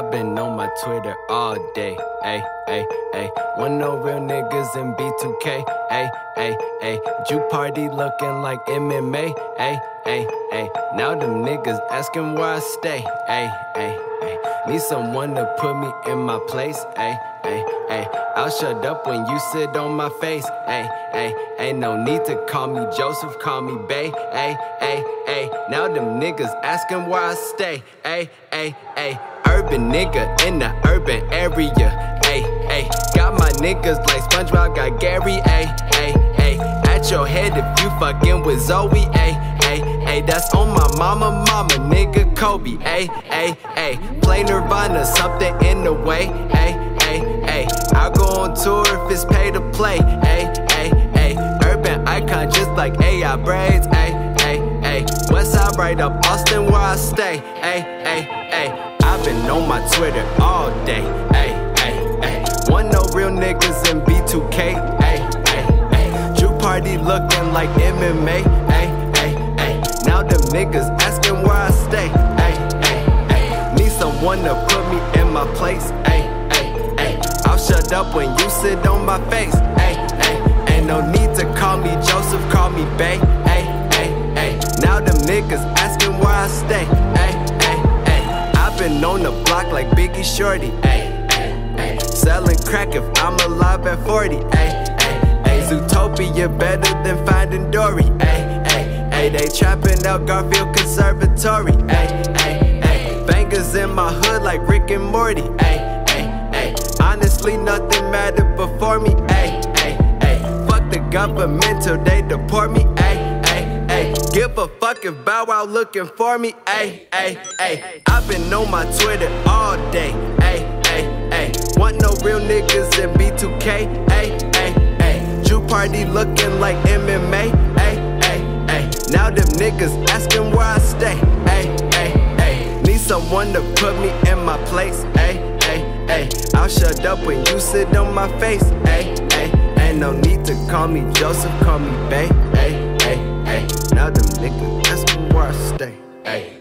I've been on my Twitter all day. Ayy, ayy, ayy. One no real niggas in B2K. Ayy, ayy, ayy. Jew party looking like MMA. Ayy, ayy, ayy. Now them niggas asking where I stay. Ayy, ayy, ayy. Need someone to put me in my place. Ayy, ayy, ayy. I'll shut up when you sit on my face. Ayy, ayy. Ain't no need to call me Joseph, call me Bay. Ayy, ayy, ayy. Now them niggas asking where I stay. Ayy, ayy, ayy urban nigga in the urban area. Ayy, ayy. Got my niggas like SpongeBob, got Gary. Ayy, ayy, ayy. At your head if you fucking with Zoe. Ayy, ayy, ayy. That's on my mama, mama, nigga Kobe. Ayy, ayy, ayy. Play Nirvana, something in the way. Ayy, ayy, ayy. I'll go on tour if it's pay to play. Ayy, ayy, ayy. Urban icon just like AI braids. Ayy, ayy, ayy. Westside right up Austin where I stay. Ayy, ayy, ayy. Been on my Twitter all day. Ayy, ayy, ayy. One no real niggas in B2K. Ayy, ayy, ayy. Jew party looking like MMA. Ayy, ayy, ayy. Now them niggas asking where I stay. Ayy, ayy, ayy. Need someone to put me in my place. Ayy, ayy, ayy. I'll shut up when you sit on my face. Ayy, ayy. Ain't no need to call me Joseph, call me Bay. Ayy, ayy, ayy. Now them niggas asking where I stay. On the block like Biggie Shorty. Ay, ay, ay. Selling crack if I'm alive at 40. Ay, ay, ay. Zootopia better than finding Dory. Ay, ay, ay. They trapping out Garfield Conservatory. Ay, ay, ay. Bangers in my hood like Rick and Morty. Ay, ay, ay. Honestly, nothing mattered before me. Ay, ay, ay. Fuck the government till they deport me. Ay. Give a fuck if Bow Wow looking for me, ayy, ayy, ayy. I've been on my Twitter all day, ayy, ayy, ayy. Want no real niggas in B2K, ayy, ayy, ayy. Jew party looking like MMA, ayy, ayy, ayy. Now them niggas asking where I stay, ayy, ayy, ayy. Need someone to put me in my place, ayy, ayy, ayy. I'll shut up when you sit on my face, ayy, ayy. Ain't no need to call me Joseph, call me Bay, Now them niggas asking where I stay. Ay.